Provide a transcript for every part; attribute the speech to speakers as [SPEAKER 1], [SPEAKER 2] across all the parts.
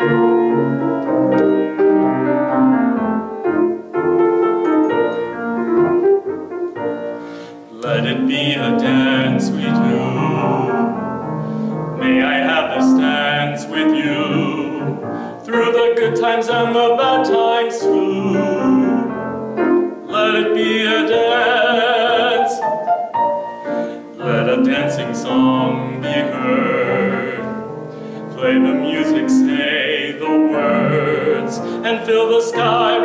[SPEAKER 1] Let it be a dance we do. May I have this dance with you through the good times and the bad times too. Let it be a dance. Let a dancing song fill the sky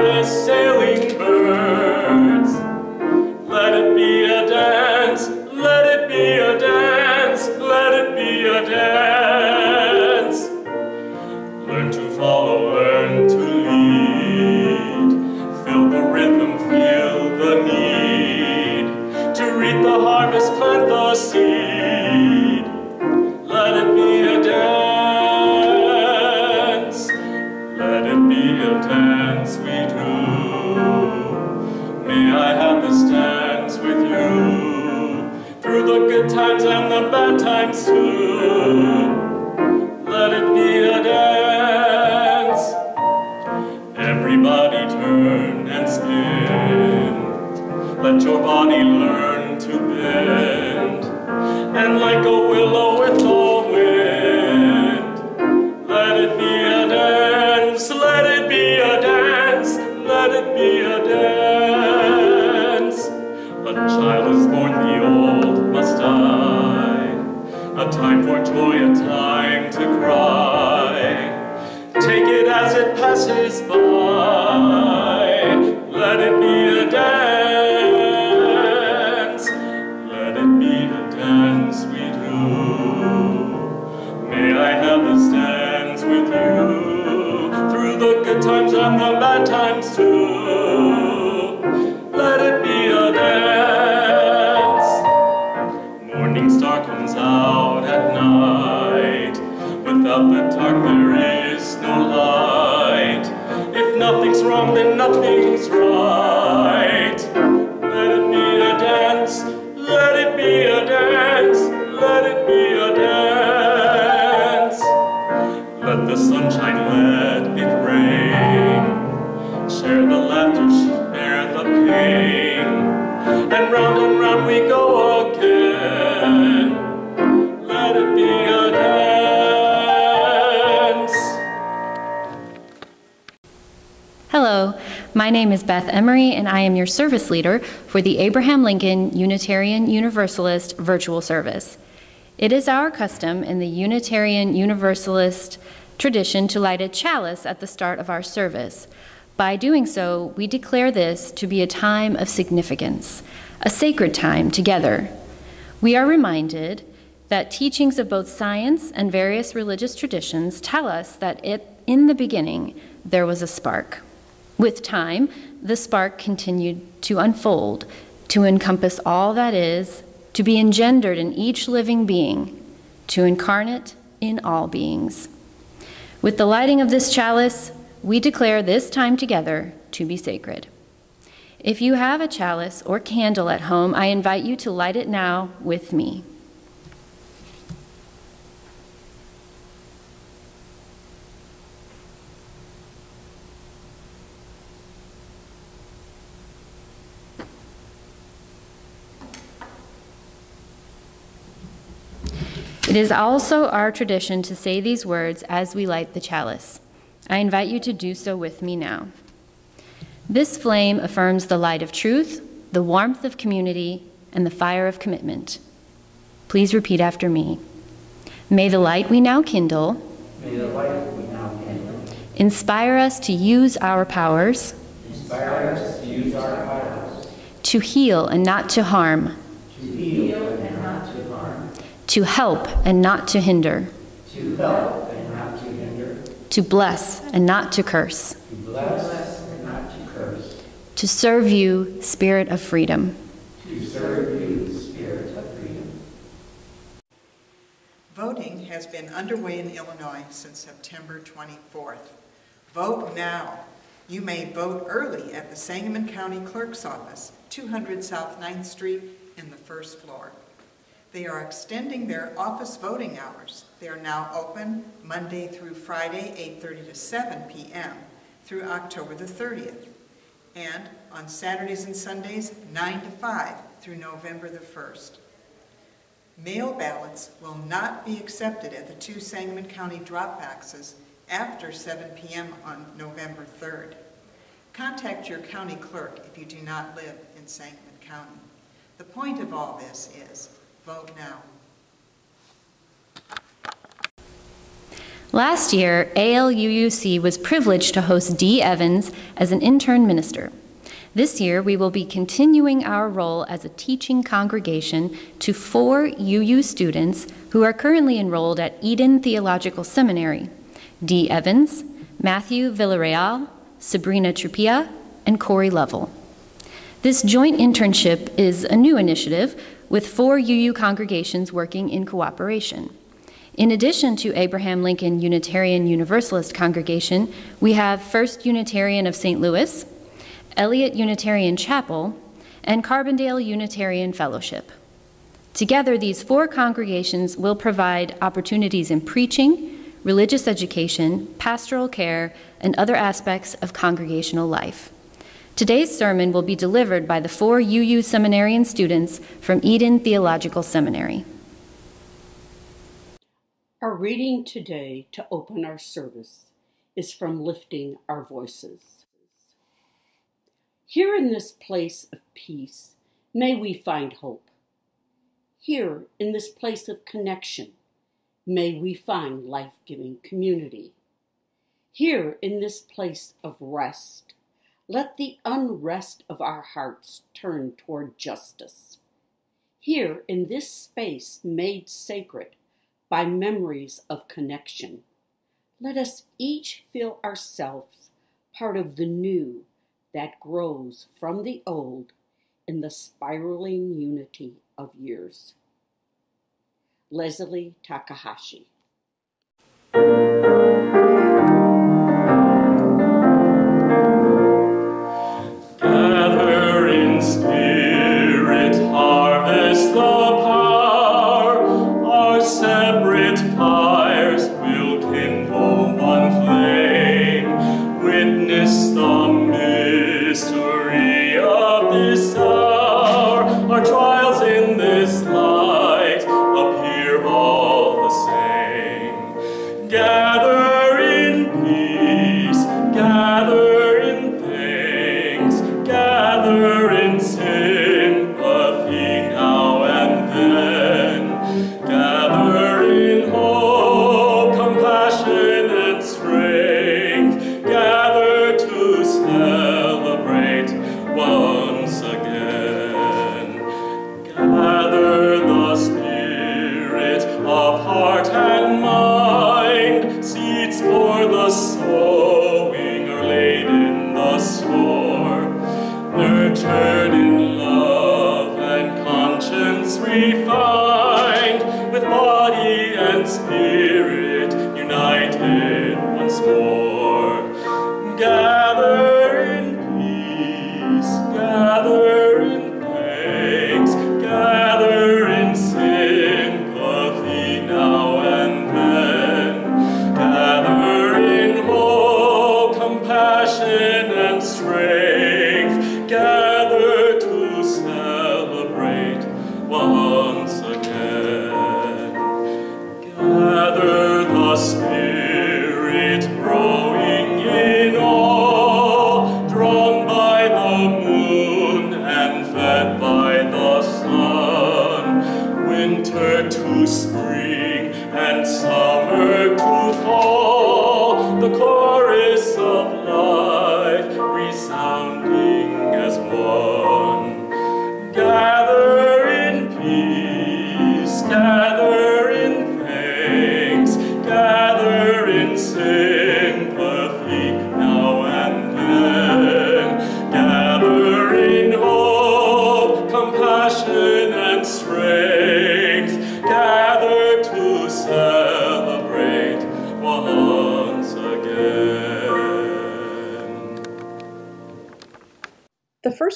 [SPEAKER 1] The laughter, share the pain. And round and round we go again. Let it be a dance.
[SPEAKER 2] Hello, my name is Beth Emery, and I am your service leader for the Abraham Lincoln Unitarian Universalist virtual service. It is our custom in the Unitarian Universalist tradition to light a chalice at the start of our service. By doing so, we declare this to be a time of significance, a sacred time together. We are reminded that teachings of both science and various religious traditions tell us that it, in the beginning there was a spark. With time, the spark continued to unfold, to encompass all that is, to be engendered in each living being, to incarnate in all beings. With the lighting of this chalice, we declare this time together to be sacred. If you have a chalice or candle at home, I invite you to light it now with me. It is also our tradition to say these words as we light the chalice. I invite you to do so with me now. This flame affirms the light of truth, the warmth of community, and the fire of commitment. Please repeat after me. May the light we now kindle
[SPEAKER 3] May the light we now kindle
[SPEAKER 2] inspire us to use our powers
[SPEAKER 3] inspire us to use our powers
[SPEAKER 2] to heal and not to harm,
[SPEAKER 3] to heal and not to harm,
[SPEAKER 2] to help and not to hinder,
[SPEAKER 3] to help and not to hinder,
[SPEAKER 2] to bless and not to curse,
[SPEAKER 3] to bless to
[SPEAKER 2] serve you, Spirit of freedom.
[SPEAKER 3] to serve you, Spirit of freedom.
[SPEAKER 4] Voting has been underway in Illinois since September 24th. Vote now. You may vote early at the Sangamon County Clerk's Office, 200 South 9th Street in the first floor. They are extending their office voting hours. They are now open Monday through Friday, 8:30 to 7 p.m. through October the 30th, and on Saturdays and Sundays, 9 to 5 through November the 1st. Mail ballots will not be accepted at the two Sangamon County drop boxes after 7 p.m. on November 3rd. Contact your county clerk if you do not live in Sangamon County. The point of all this is, vote now.
[SPEAKER 2] Last year, ALUUC was privileged to host Dee Evans as an intern minister. This year, we will be continuing our role as a teaching congregation to four UU students who are currently enrolled at Eden Theological Seminary Dee Evans, Matthew Villarreal, Sabrina Trupia, and Cory Lovell. This joint internship is a new initiative with four UU congregations working in cooperation. In addition to Abraham Lincoln Unitarian Universalist Congregation, we have First Unitarian of St. Louis, Eliot Unitarian Chapel, and Carbondale Unitarian Fellowship. Together, these four congregations will provide opportunities in preaching, religious education, pastoral care, and other aspects of congregational life. Today's sermon will be delivered by the four UU seminarian students from Eden Theological Seminary.
[SPEAKER 1] Our reading today to open our service is from Lifting Our Voices. Here in this place of peace, may we find hope. Here in this place of connection, may we find life giving community. Here in this place of rest, let the unrest of our hearts turn toward justice. Here in this space made sacred by memories of connection, let us each feel ourselves part of the new that grows from the old in the spiraling unity of years. Leslie Takahashi.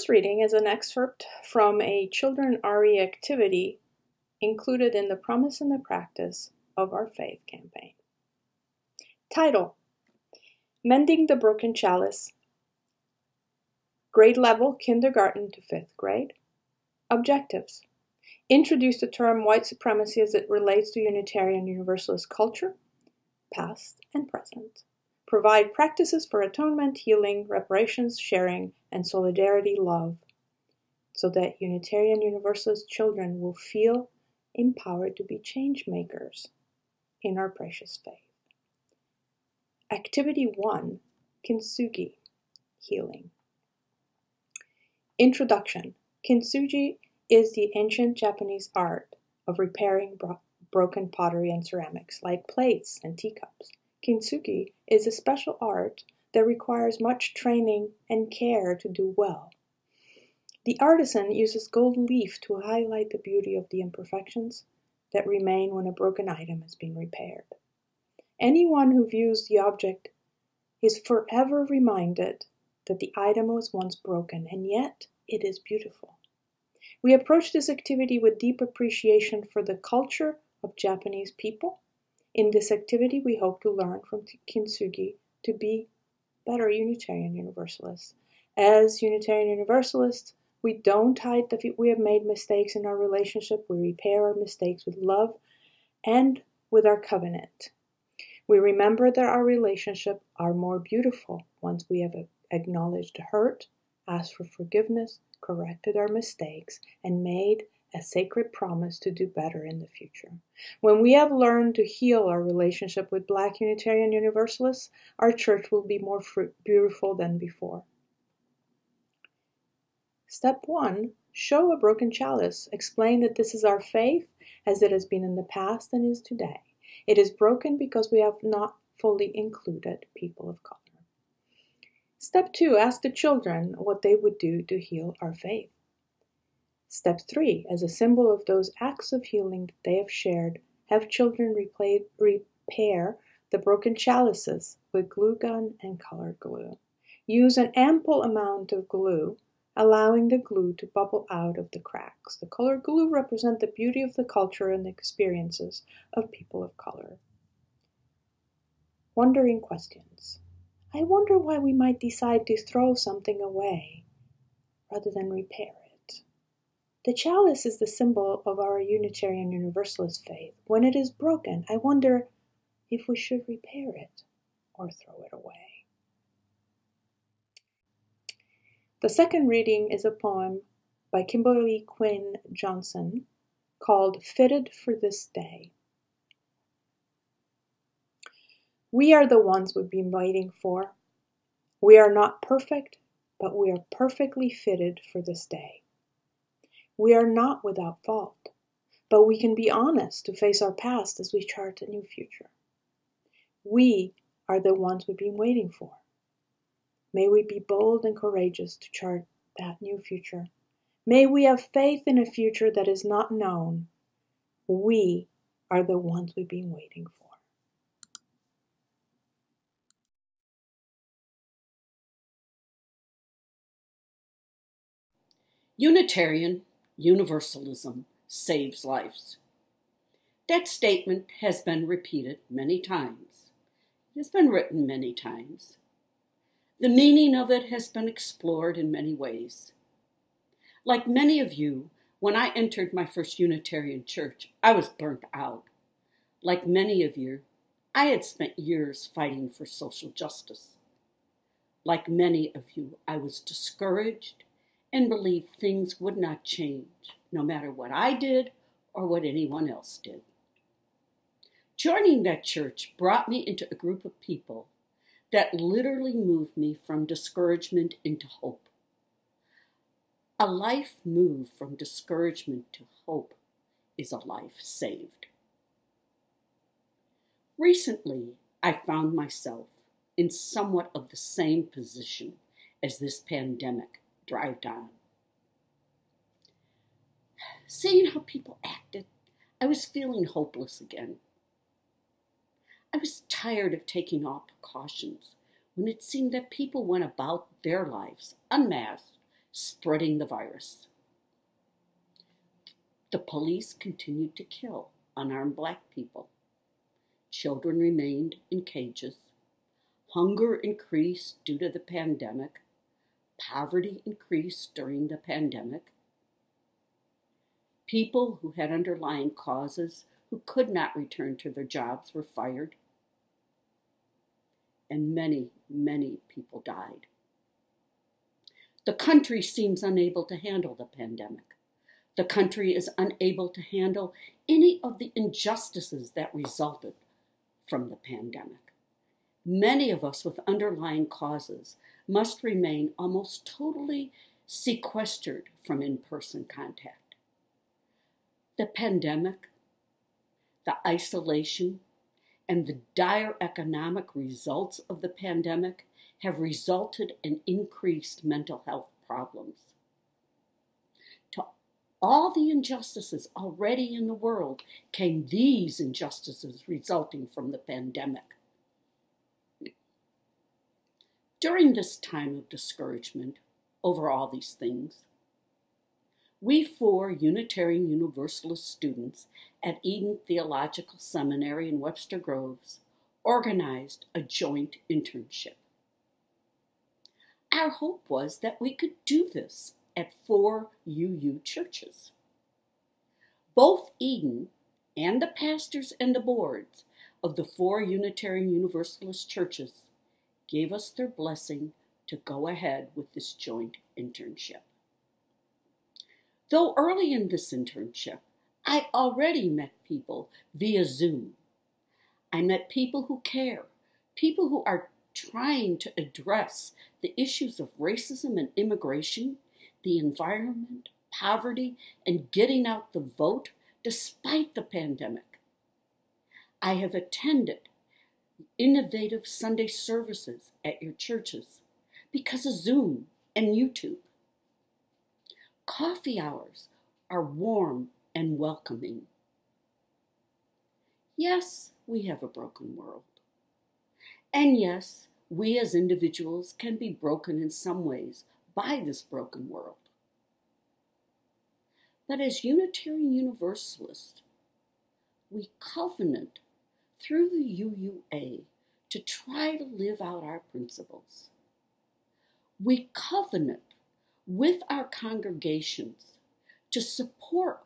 [SPEAKER 5] Reading is an excerpt from a children RE activity included in the Promise and the Practice of Our Faith campaign. Title Mending the Broken Chalice, Grade Level Kindergarten to Fifth Grade. Objectives Introduce the term white supremacy as it relates to Unitarian Universalist culture, past and present. Provide practices for atonement, healing, reparations, sharing, and solidarity love so that Unitarian Universalist children will feel empowered to be change makers in our precious faith. Activity 1 Kintsugi Healing. Introduction Kintsugi is the ancient Japanese art of repairing bro- broken pottery and ceramics, like plates and teacups. Kintsugi is a special art that requires much training and care to do well. The artisan uses gold leaf to highlight the beauty of the imperfections that remain when a broken item has been repaired. Anyone who views the object is forever reminded that the item was once broken and yet it is beautiful. We approach this activity with deep appreciation for the culture of Japanese people. In this activity, we hope to learn from Kintsugi to be better Unitarian Universalists. As Unitarian Universalists, we don't hide that we have made mistakes in our relationship. We repair our mistakes with love and with our covenant. We remember that our relationship are more beautiful once we have acknowledged hurt, asked for forgiveness, corrected our mistakes, and made a sacred promise to do better in the future. When we have learned to heal our relationship with Black Unitarian Universalists, our church will be more fruit- beautiful than before. Step 1 Show a broken chalice. Explain that this is our faith as it has been in the past and is today. It is broken because we have not fully included people of color. Step 2 Ask the children what they would do to heal our faith. Step 3 As a symbol of those acts of healing that they have shared, have children replay, repair the broken chalices with glue gun and colored glue. Use an ample amount of glue allowing the glue to bubble out of the cracks. The colored glue represent the beauty of the culture and the experiences of people of color. Wondering questions. I wonder why we might decide to throw something away rather than repair it. The chalice is the symbol of our Unitarian Universalist faith. When it is broken, I wonder if we should repair it or throw it away. The second reading is a poem by Kimberly Quinn Johnson called Fitted for This Day. We are the ones we've been waiting for. We are not perfect, but we are perfectly fitted for this day. We are not without fault, but we can be honest to face our past as we chart a new future. We are the ones we've been waiting for. May we be bold and courageous to chart that new future. May we have faith in a future that is not known. We are the ones we've been waiting for.
[SPEAKER 6] Unitarian Universalism saves lives. That statement has been repeated many times. It has been written many times. The meaning of it has been explored in many ways. Like many of you, when I entered my first Unitarian church, I was burnt out. Like many of you, I had spent years fighting for social justice. Like many of you, I was discouraged and believed things would not change, no matter what I did or what anyone else did. Joining that church brought me into a group of people that literally moved me from discouragement into hope. A life moved from discouragement to hope is a life saved. Recently, I found myself in somewhat of the same position as this pandemic drived on. Seeing how people acted, I was feeling hopeless again. I was tired of taking all precautions when it seemed that people went about their lives unmasked, spreading the virus. The police continued to kill unarmed black people. Children remained in cages. Hunger increased due to the pandemic. Poverty increased during the pandemic. People who had underlying causes who could not return to their jobs were fired. And many, many people died. The country seems unable to handle the pandemic. The country is unable to handle any of the injustices that resulted from the pandemic. Many of us with underlying causes must remain almost totally sequestered from in person contact. The pandemic, the isolation, and the dire economic results of the pandemic have resulted in increased mental health problems To all the injustices already in the world came these injustices resulting from the pandemic. During this time of discouragement over all these things, we four Unitarian Universalist students at Eden Theological Seminary in Webster Groves organized a joint internship. Our hope was that we could do this at four UU churches. Both Eden and the pastors and the boards of the four Unitarian Universalist churches gave us their blessing to go ahead with this joint internship. Though early in this internship, I already met people via Zoom. I met people who care, people who are trying to address the issues of racism and immigration the environment, poverty, and getting out the vote despite the pandemic. I have attended innovative Sunday services at your churches because of Zoom and YouTube. Coffee hours are warm and welcoming. Yes, we have a broken world. And yes, we as individuals can be broken in some ways by this broken world. But as Unitarian Universalists, we covenant through the UUA to try to live out our principles. We covenant with our congregations to support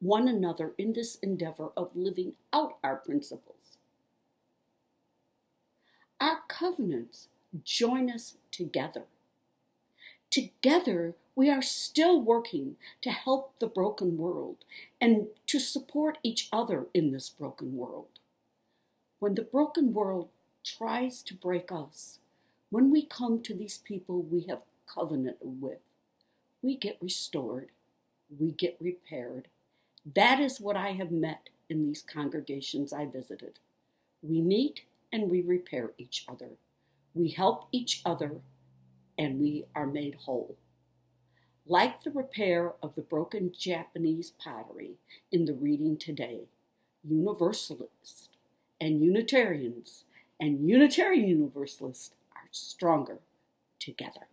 [SPEAKER 6] one another in this endeavor of living out our principles. Our covenants join us together Together, we are still working to help the broken world and to support each other in this broken world. When the broken world tries to break us, when we come to these people we have covenanted with, we get restored, we get repaired. That is what I have met in these congregations I visited. We meet and we repair each other. We help each other and we are made whole. Like the repair of the broken Japanese pottery in the reading today, Universalists and Unitarians and Unitarian Universalists are stronger together.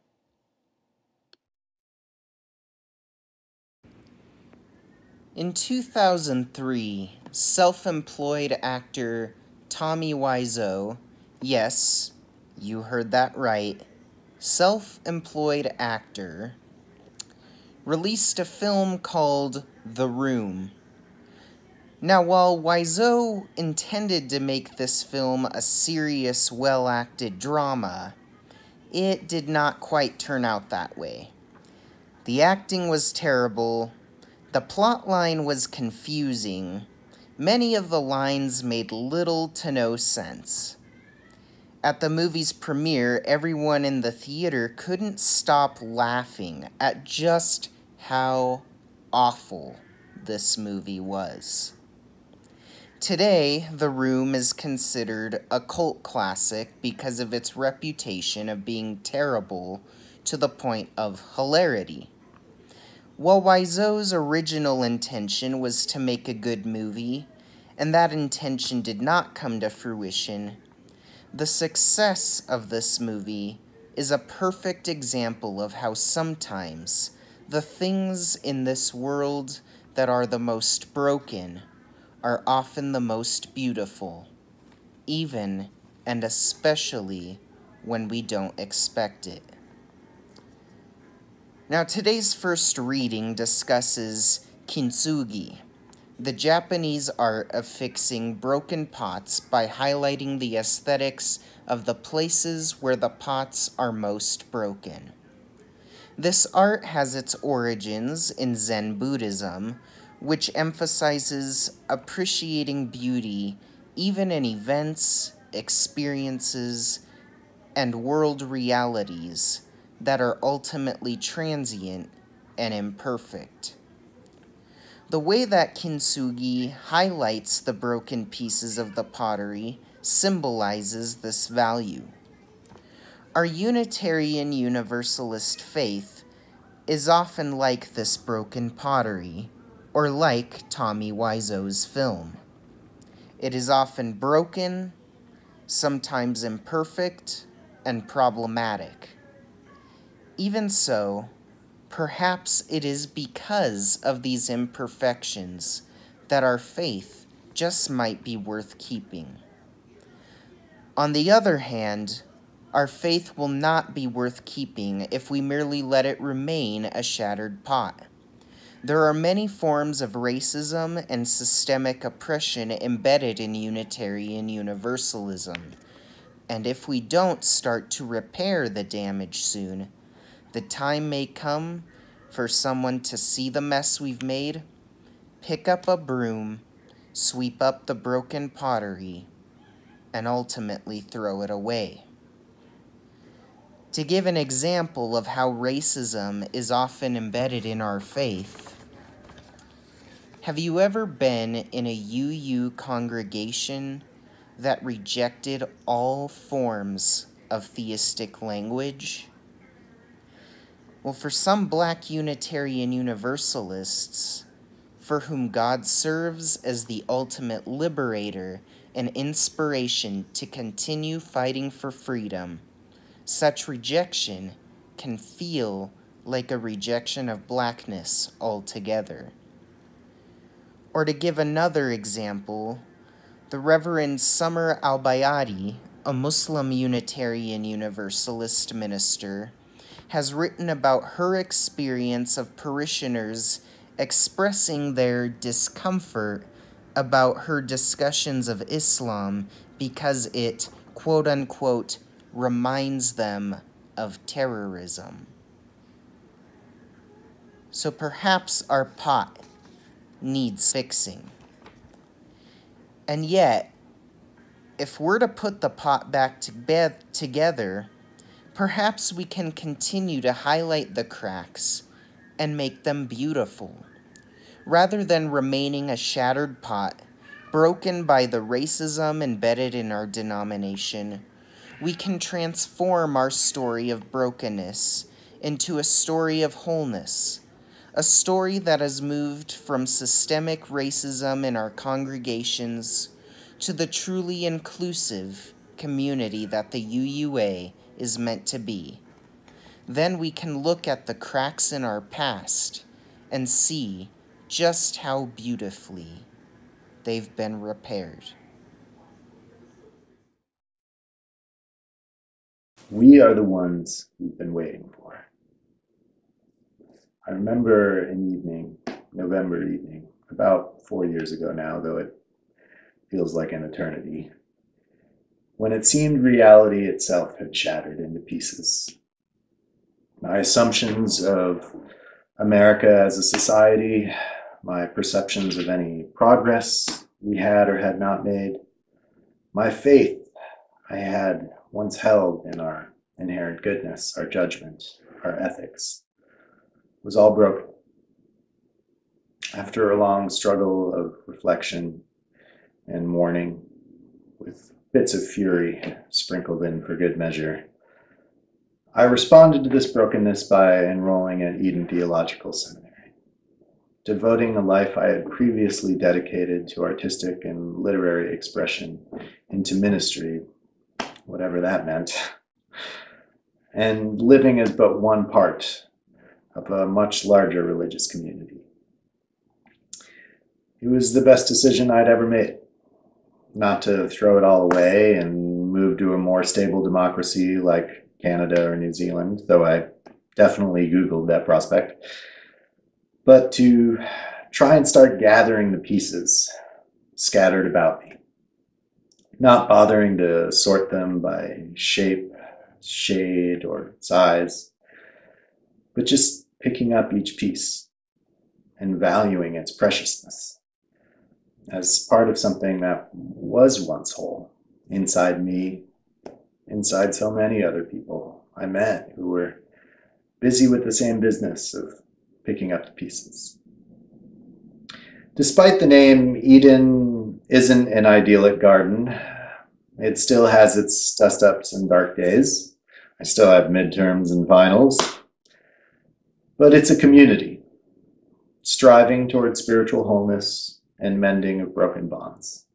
[SPEAKER 7] In 2003, self employed actor Tommy Wiseau, yes, you heard that right, self employed actor, released a film called The Room. Now, while Wiseau intended to make this film a serious, well acted drama, it did not quite turn out that way. The acting was terrible, the plotline was confusing, many of the lines made little to no sense. At the movie's premiere, everyone in the theater couldn't stop laughing at just how awful this movie was. Today, The Room is considered a cult classic because of its reputation of being terrible to the point of hilarity. While Wiseau's original intention was to make a good movie, and that intention did not come to fruition, the success of this movie is a perfect example of how sometimes the things in this world that are the most broken are often the most beautiful, even and especially when we don't expect it. Now, today's first reading discusses kintsugi, the Japanese art of fixing broken pots by highlighting the aesthetics of the places where the pots are most broken. This art has its origins in Zen Buddhism, which emphasizes appreciating beauty even in events, experiences, and world realities that are ultimately transient and imperfect. The way that kintsugi highlights the broken pieces of the pottery symbolizes this value. Our Unitarian Universalist faith is often like this broken pottery, or like Tommy Wiseau's film. It is often broken, sometimes imperfect, and problematic. Even so, perhaps it is because of these imperfections that our faith just might be worth keeping. On the other hand, our faith will not be worth keeping if we merely let it remain a shattered pot. There are many forms of racism and systemic oppression embedded in Unitarian Universalism, and if we don't start to repair the damage soon, the time may come for someone to see the mess we've made, pick up a broom, sweep up the broken pottery, and ultimately throw it away. To give an example of how racism is often embedded in our faith, have you ever been in a UU congregation that rejected all forms of theistic language? Well, for some black Unitarian Universalists, for whom God serves as the ultimate liberator and inspiration to continue fighting for freedom, such rejection can feel like a rejection of blackness altogether. Or to give another example, the Reverend Summer Albayadi, a Muslim Unitarian Universalist minister, has written about her experience of parishioners expressing their discomfort about her discussions of Islam because it, quote unquote, reminds them of terrorism. So perhaps our pot needs fixing. And yet, if we're to put the pot back to bed together, perhaps we can continue to highlight the cracks and make them beautiful, rather than remaining a shattered pot, broken by the racism embedded in our denomination. We can transform our story of brokenness into a story of wholeness a story that has moved from systemic racism in our congregations to the truly inclusive community that the UUA is meant to be. Then we can look at the cracks in our past and see just how beautifully they've been repaired.
[SPEAKER 8] We are the ones we've been waiting for. I remember an evening, November evening, about four years ago now, though it feels like an eternity, when it seemed reality itself had shattered into pieces. My assumptions of America as a society, my perceptions of any progress we had or had not made, my faith I had once held in our inherent goodness, our judgment, our ethics was all broken. After a long struggle of reflection and mourning, with bits of fury sprinkled in for good measure, I responded to this brokenness by enrolling at Eden Theological Seminary, devoting a life I had previously dedicated to artistic and literary expression into ministry, whatever that meant, and living as but one part of a much larger religious community. it was the best decision I'd ever made. Not to throw it all away and move to a more stable democracy like Canada or New Zealand, though I definitely Googled that prospect, but to try and start gathering the pieces scattered about me, not bothering to sort them by shape, shade, or size, but just picking up each piece and valuing its preciousness as part of something that was once whole inside me, inside so many other people I met who were busy with the same business of picking up the pieces. Despite the name, Eden isn't an idyllic garden. It still has its dust ups and dark days. I still have midterms and finals. But it's a community striving toward spiritual wholeness and mending of broken bonds,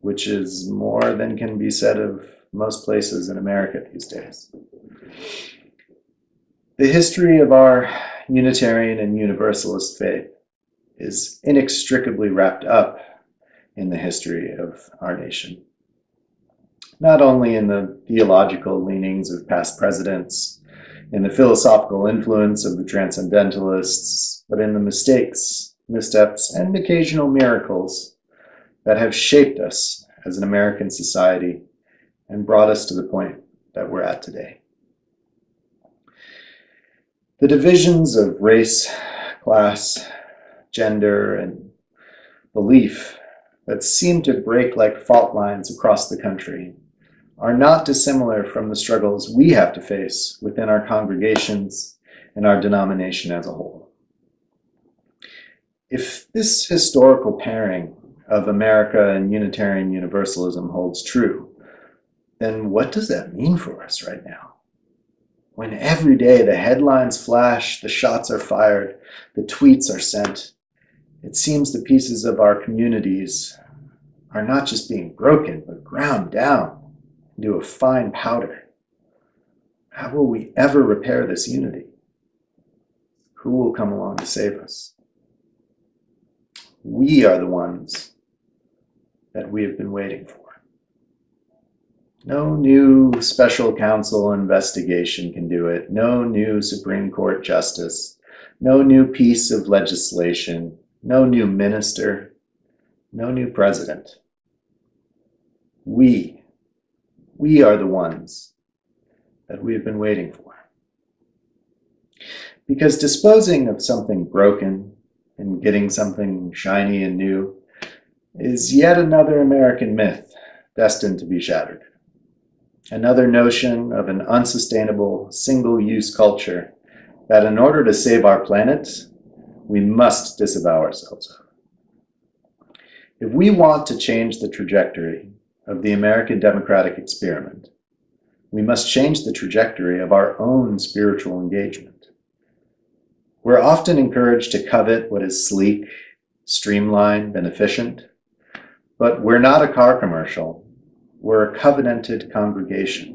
[SPEAKER 8] which is more than can be said of most places in America these days. The history of our Unitarian and Universalist faith is inextricably wrapped up in the history of our nation. Not only in the theological leanings of past presidents, in the philosophical influence of the transcendentalists, but in the mistakes, missteps, and occasional miracles that have shaped us as an American society and brought us to the point that we're at today. The divisions of race, class, gender, and belief that seem to break like fault lines across the country are not dissimilar from the struggles we have to face within our congregations and our denomination as a whole. If this historical pairing of America and Unitarian Universalism holds true, then what does that mean for us right now? When every day the headlines flash, the shots are fired, the tweets are sent, it seems the pieces of our communities are not just being broken, but ground down into a fine powder. How will we ever repair this unity? Who will come along to save us? We are the ones that we have been waiting for. No new special counsel investigation can do it. No new Supreme Court justice. No new piece of legislation. No new minister. No new president. We, we are the ones that we have been waiting for. Because disposing of something broken and getting something shiny and new is yet another American myth destined to be shattered another notion of an unsustainable single use culture that in order to save our planet, we must disavow ourselves of. If we want to change the trajectory of the American democratic experiment, we must change the trajectory of our own spiritual engagement. We're often encouraged to covet what is sleek, streamlined, and efficient, but we're not a car commercial we're a covenanted congregation.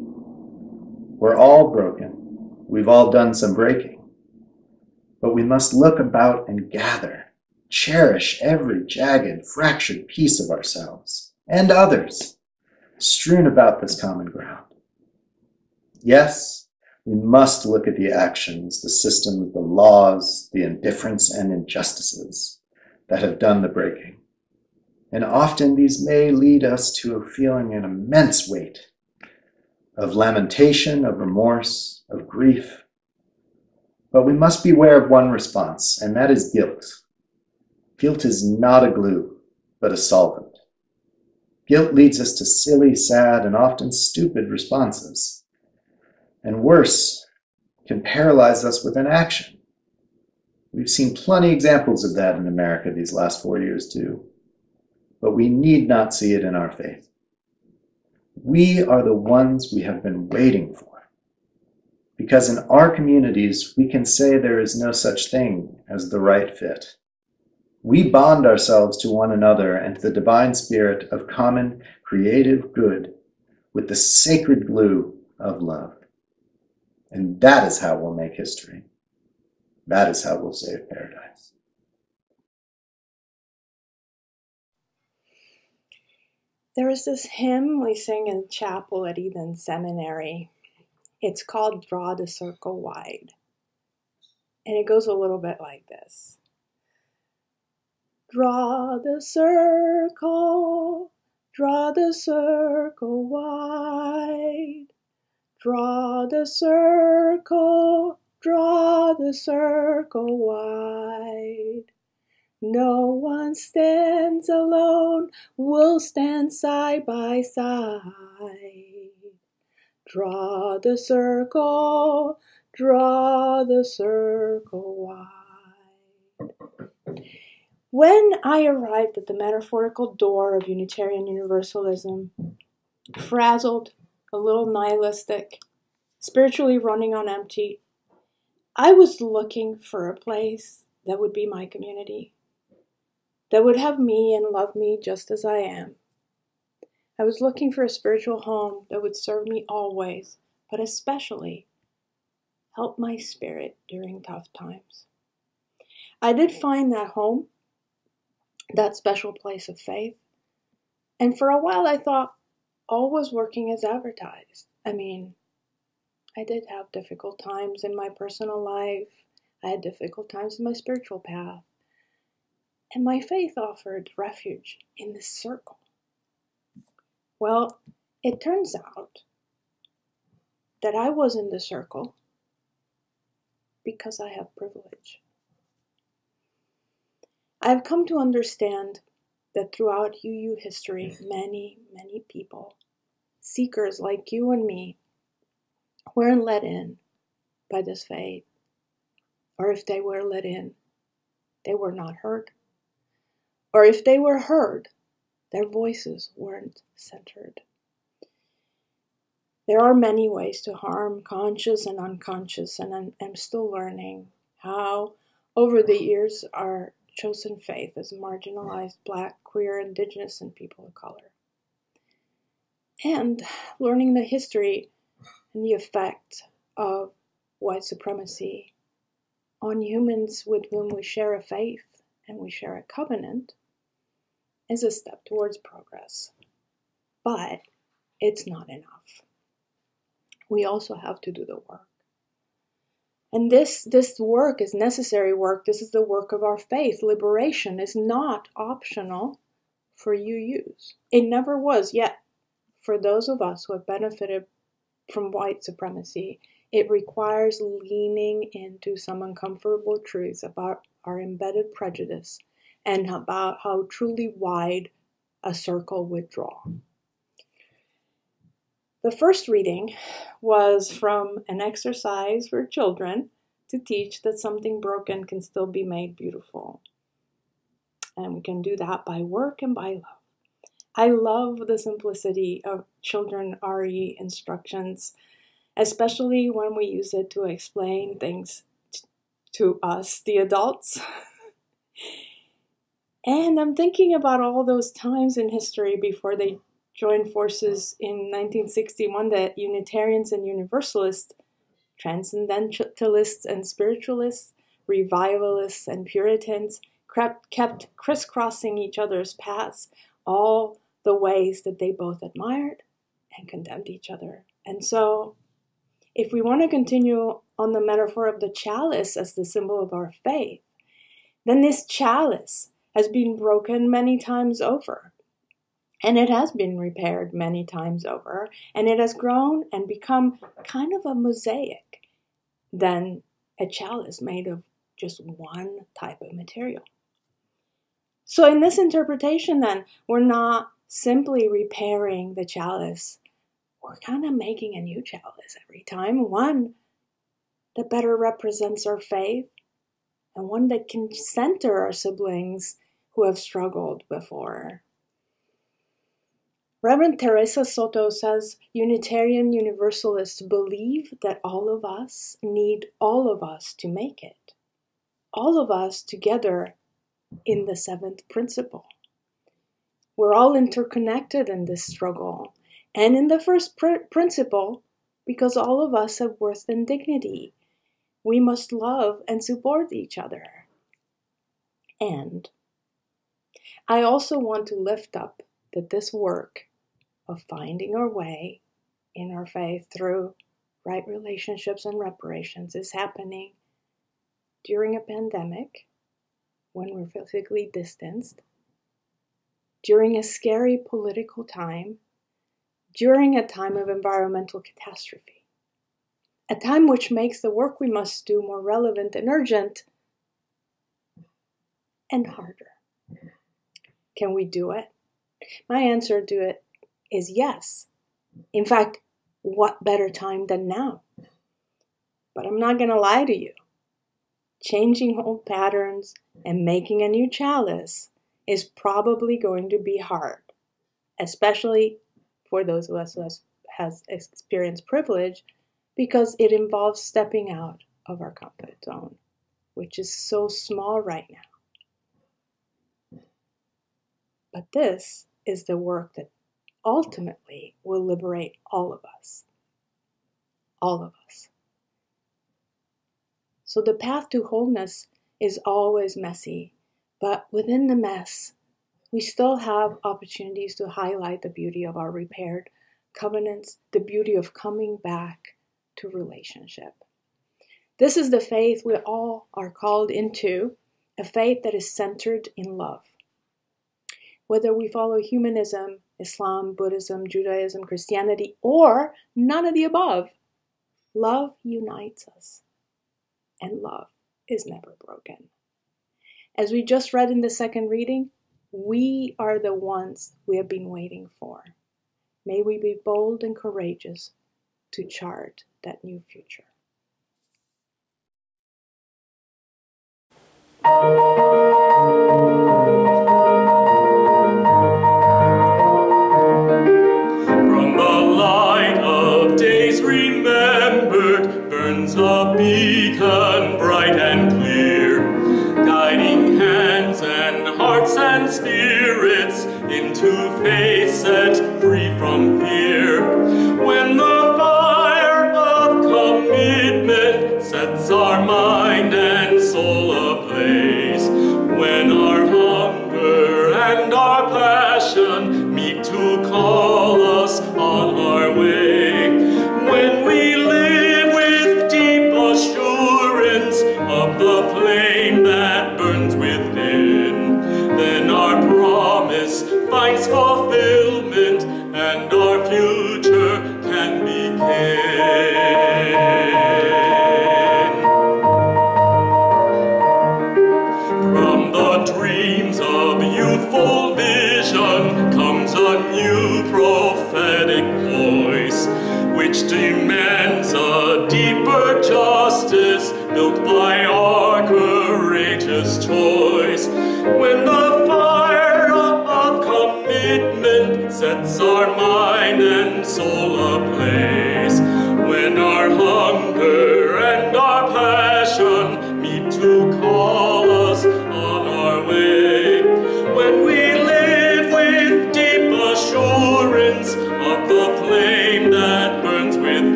[SPEAKER 8] We're all broken. We've all done some breaking. But we must look about and gather, cherish every jagged, fractured piece of ourselves and others strewn about this common ground. Yes, we must look at the actions, the systems, the laws, the indifference and injustices that have done the breaking. And often these may lead us to a feeling an immense weight of lamentation, of remorse, of grief. But we must beware of one response, and that is guilt. Guilt is not a glue, but a solvent. Guilt leads us to silly, sad, and often stupid responses. And worse, can paralyze us with inaction. We've seen plenty examples of that in America these last four years, too but we need not see it in our faith. We are the ones we have been waiting for. Because in our communities, we can say there is no such thing as the right fit. We bond ourselves to one another and to the divine spirit of common creative good with the sacred glue of love. And that is how we'll make history. That is how we'll save paradise.
[SPEAKER 5] There is this hymn we sing in chapel at Eden Seminary. It's called Draw the Circle Wide. And it goes a little bit like this Draw the circle, draw the circle wide. Draw the circle, draw the circle wide. No one stands alone, we'll stand side by side. Draw the circle, draw the circle wide. When I arrived at the metaphorical door of Unitarian Universalism, frazzled, a little nihilistic, spiritually running on empty, I was looking for a place that would be my community that would have me and love me just as I am. I was looking for a spiritual home that would serve me always, but especially help my spirit during tough times. I did find that home, that special place of faith, and for a while I thought all was working as advertised. I mean, I did have difficult times in my personal life, I had difficult times in my spiritual path and my faith offered refuge in this circle. Well, it turns out that I was in the circle because I have privilege. I have come to understand that throughout UU history, many, many people, seekers like you and me, weren't let in by this faith. Or if they were let in, they were not heard or if they were heard, their voices weren't centered. There are many ways to harm conscious and unconscious, and I'm, I'm still learning how, over the years, our chosen faith as marginalized black, queer, indigenous, and people of color. And learning the history and the effect of white supremacy on humans with whom we share a faith and we share a covenant is a step towards progress. But it's not enough. We also have to do the work. And this, this work is necessary work. This is the work of our faith. Liberation is not optional for UUs. It never was yet. For those of us who have benefited from white supremacy, it requires leaning into some uncomfortable truths about our embedded prejudice and about how truly wide a circle would draw. The first reading was from an exercise for children to teach that something broken can still be made beautiful. And we can do that by work and by love. I love the simplicity of children RE instructions, especially when we use it to explain things to us, the adults. And I'm thinking about all those times in history before they joined forces in 1961 that Unitarians and Universalists, Transcendentalists and Spiritualists, Revivalists and Puritans kept crisscrossing each other's paths, all the ways that they both admired and condemned each other. And so, if we want to continue on the metaphor of the chalice as the symbol of our faith, then this chalice has been broken many times over. And it has been repaired many times over, and it has grown and become kind of a mosaic than a chalice made of just one type of material. So, in this interpretation, then, we're not simply repairing the chalice, we're kind of making a new chalice every time, one that better represents our faith, and one that can center our siblings who have struggled before. Reverend Theresa Soto says Unitarian Universalists believe that all of us need all of us to make it. All of us together in the seventh principle. We're all interconnected in this struggle. And in the first pr- principle, because all of us have worth and dignity, we must love and support each other. And I also want to lift up that this work of finding our way in our faith through right relationships and reparations is happening during a pandemic when we're physically distanced, during a scary political time, during a time of environmental catastrophe, a time which makes the work we must do more relevant and urgent and harder. Can we do it? My answer to it is yes. In fact, what better time than now? But I'm not going to lie to you. Changing old patterns and making a new chalice is probably going to be hard, especially for those of us who has, experienced privilege, because it involves stepping out of our comfort zone, which is so small right now. But this is the work that ultimately will liberate all of us. All of us. So the path to wholeness is always messy, but within the mess, we still have opportunities to highlight the beauty of our repaired covenants, the beauty of coming back to relationship. This is the faith we all are called into, a faith that is centered in love. Whether we follow humanism, Islam, Buddhism, Judaism, Christianity, or none of the above, love unites us, and love is never broken. As we just read in the second reading, we are the ones we have been waiting for. May we be bold and courageous to chart that new future.
[SPEAKER 1] Choice. When the fire of commitment sets our mind and soul ablaze,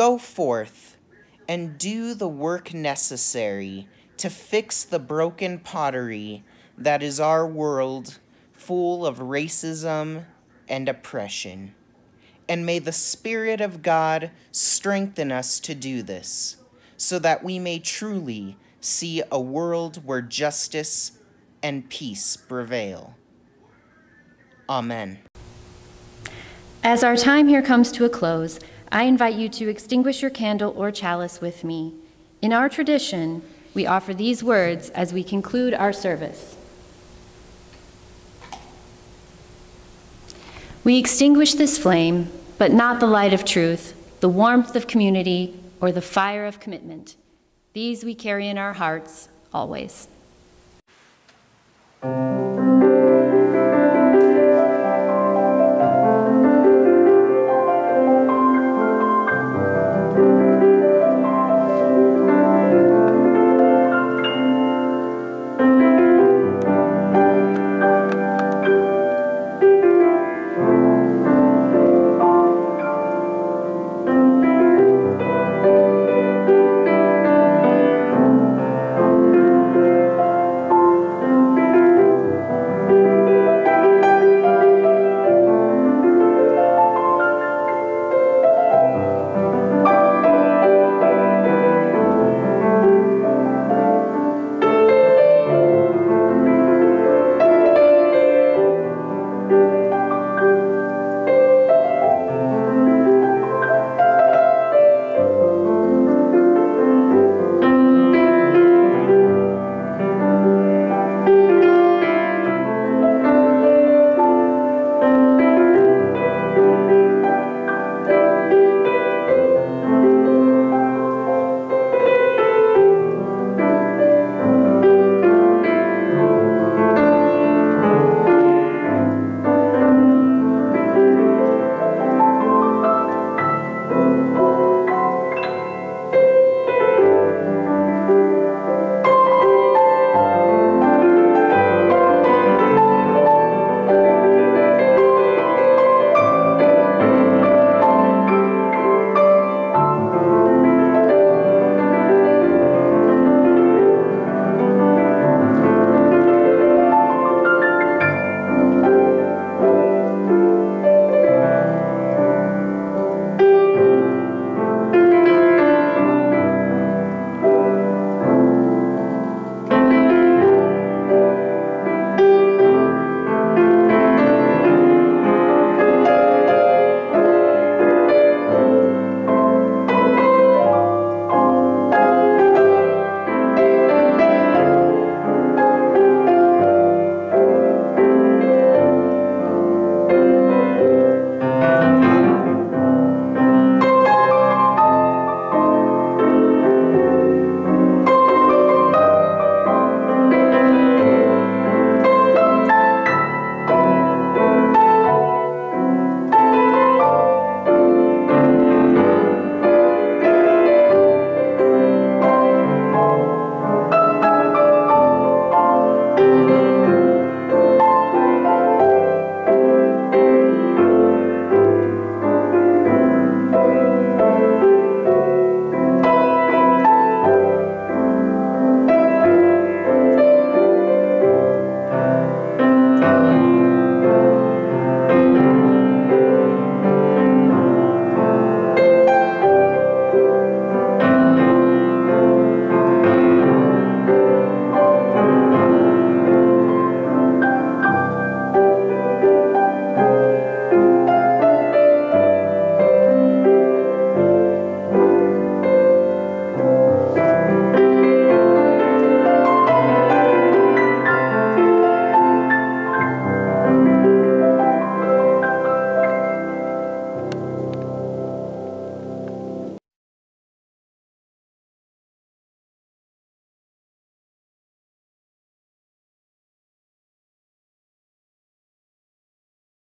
[SPEAKER 7] go forth and do the work necessary to fix the broken pottery that is our world full of racism and oppression. And may the Spirit of God strengthen us to do this, so that we may truly see a world where justice and peace prevail. Amen.
[SPEAKER 2] As our time here comes to a close, I invite you to extinguish your candle or chalice with me. In our tradition, we offer these words as we conclude our service. We extinguish this flame, but not the light of truth, the warmth of community, or the fire of commitment. These we carry in our hearts always.